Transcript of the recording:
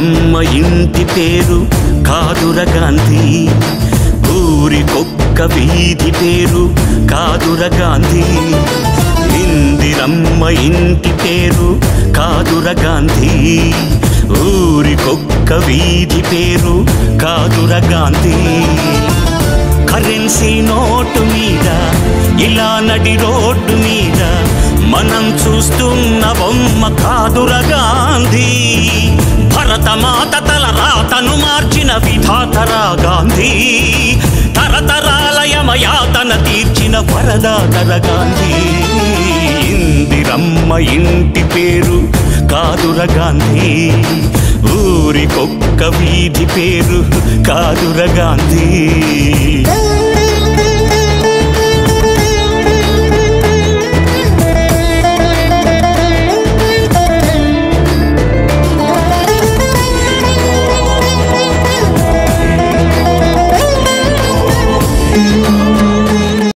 అమ్మ ఇంటి పేరు కాదుర గాంధీ. ఊరికొక్క వీధి పేరు కాదుర గాంధీ. ఇందిరమ్మ ఇంటి పేరు కాదుర గాంధీ. ఊరికొక్క వీధి పేరు కాదుర గాంధీ. కరెన్సీ నోటు మీద ఇలా నడి రోడ్డు మీద మనం చూస్తున్న బొమ్మ కాదుర గాంధీ. రాతను మార్చిన విధాతరా గాంధీ తరతరాలయమయాతన తీర్చిన వరదాతర గాంధీ. ఇందిరమ్మ ఇంటి పేరు కాదుర గాంధీ. ఊరికొక్క వీధి పేరు కాదుర గాంధీ.